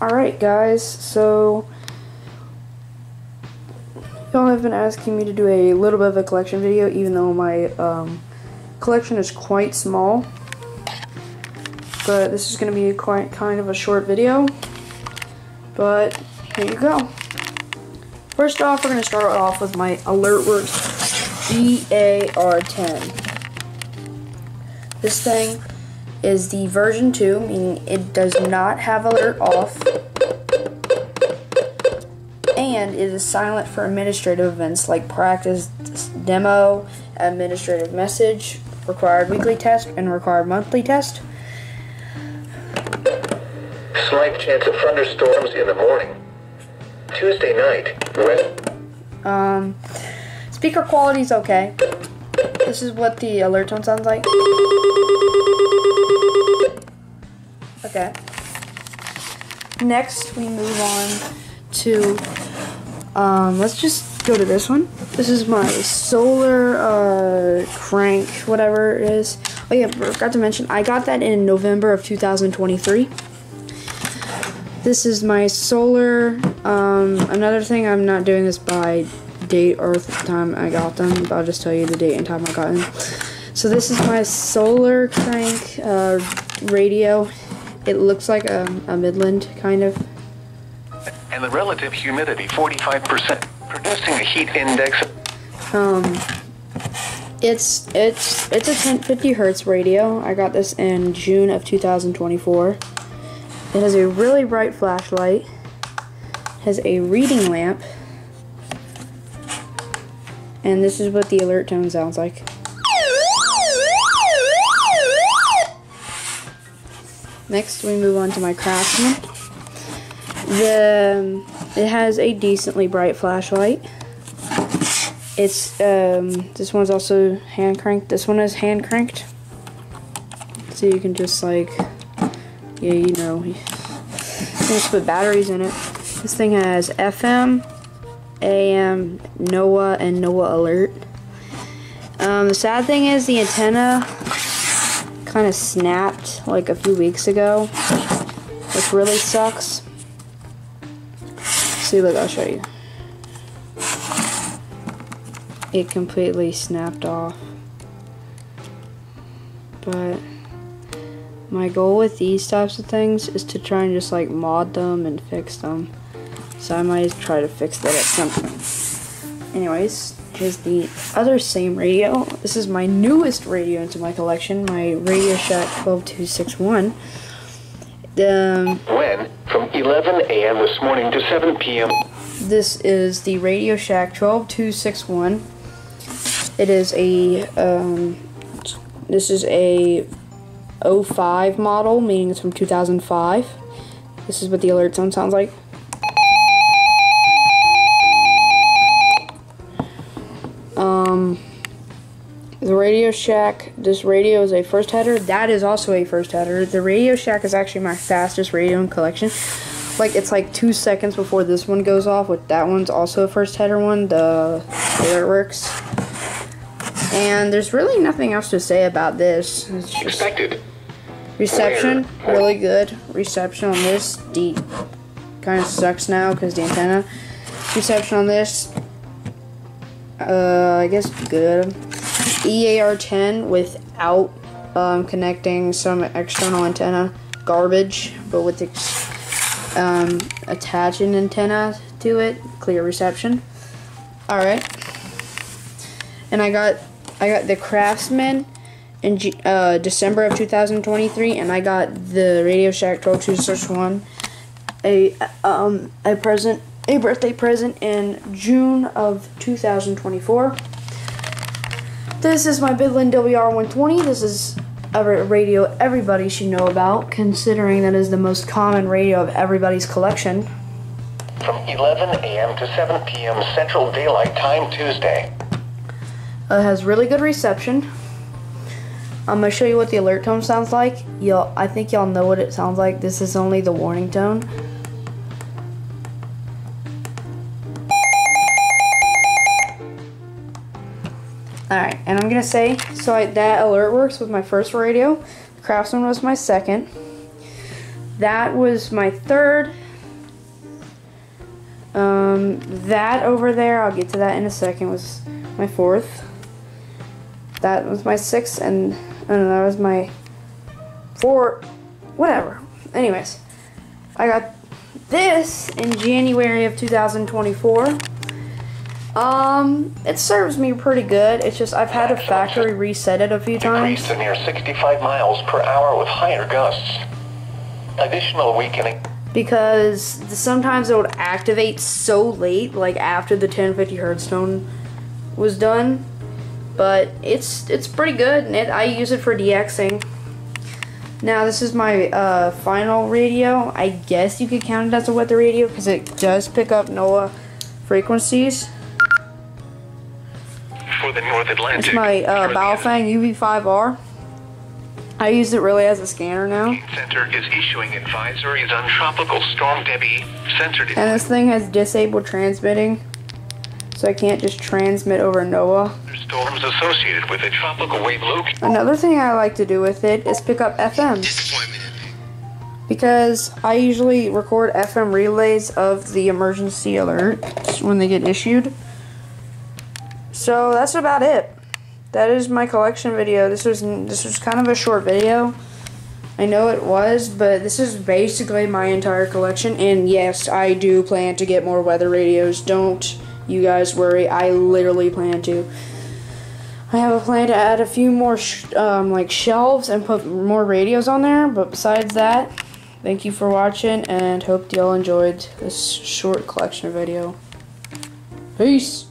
Alright guys, so y'all have been asking me to do a little bit of a collection video even though my um, collection is quite small. But this is going to be quite kind of a short video. But here you go. First off, we're going to start off with my AlertWorks EAR10. This thing is the version 2, meaning it does not have alert off, and it is silent for administrative events like practice, demo, administrative message, required weekly test, and required monthly test. Slight chance of thunderstorms in the morning. Tuesday night, Um, speaker quality is okay. This is what the alert tone sounds like. Okay. Next, we move on to, um, let's just go to this one. This is my solar, uh, crank, whatever it is. Oh yeah, forgot to mention, I got that in November of 2023. This is my solar, um, another thing, I'm not doing this by date or time I got them, but I'll just tell you the date and time I got them. So this is my solar crank, uh, radio. It looks like a, a Midland, kind of. and the relative humidity 45%, producing a heat index Um, it's it's it's a 1050 hertz radio. I got this in June of 2024. It has a really bright flashlight. Has a reading lamp. And this is what the alert tone sounds like. Next, we move on to my Craftsman. The it has a decently bright flashlight. It's um this one's also hand cranked. This one is hand cranked. So you can just like yeah, you know, you just put batteries in it. This thing has FM, AM, NOAA, and NOAA alert. Um, the sad thing is the antenna kind of snapped like a few weeks ago, which really sucks. See, look, I'll show you. It completely snapped off. But my goal with these types of things is to try and just like mod them and fix them. So I might try to fix that at some point. Anyways, here's the other same radio. This is my newest radio into my collection, my Radio Shack 12261. Um, when from 11 a.m. this morning to 7 p.m. this is the Radio Shack 12261. It is a um, this is a 05 model, meaning it's from 2005. This is what the alert tone sounds like. Radio Shack, this radio is a first header. That is also a first header. The Radio Shack is actually my fastest radio in collection. Like, it's like two seconds before this one goes off, with that one's also a first header one, the Alert Works. And there's really nothing else to say about this. It's just Expected. reception, really good. Reception on this, deep. Kind of sucks now because the antenna. Reception on this, uh, I guess good. EAR10 without um, connecting some external antenna, garbage. But with um, attach an antenna to it, clear reception. All right. And I got I got the Craftsman in G- uh, December of 2023, and I got the Radio Shack 12261 a um a present a birthday present in June of 2024. This is my Midland WR120. This is a radio everybody should know about, considering that is the most common radio of everybody's collection. From 11 a.m. to 7 p.m. Central Daylight Time Tuesday. Uh, it has really good reception. I'm gonna show you what the alert tone sounds like. Y'all, I think y'all know what it sounds like. This is only the warning tone. Alright, and I'm gonna say, so I, that alert works with my first radio. Craftsman was my second. That was my third. Um, that over there, I'll get to that in a second, was my fourth. That was my sixth, and, and that was my four, whatever. Anyways, I got this in January of 2024. Um, it serves me pretty good. It's just I've had a factory reset it a few times. Decreased to near 65 miles per hour with higher gusts. Additional weakening. because sometimes it would activate so late, like after the 1050 hertz tone was done. But it's it's pretty good, and it, I use it for DXing. Now this is my uh, final radio. I guess you could count it as a weather radio because it does pick up NOAA frequencies. For the North Atlantic. It's my uh, Baofeng UV5R. I use it really as a scanner now. Center is issuing advisories on tropical storm Debby centered And this thing has disabled transmitting, so I can't just transmit over NOAA. storms associated with a tropical wave loop. Another thing I like to do with it is pick up FM because I usually record FM relays of the emergency alerts when they get issued. So that's about it. That is my collection video. This was this was kind of a short video. I know it was, but this is basically my entire collection. And yes, I do plan to get more weather radios. Don't you guys worry. I literally plan to. I have a plan to add a few more um, like shelves and put more radios on there. But besides that, thank you for watching and hope y'all enjoyed this short collection video. Peace.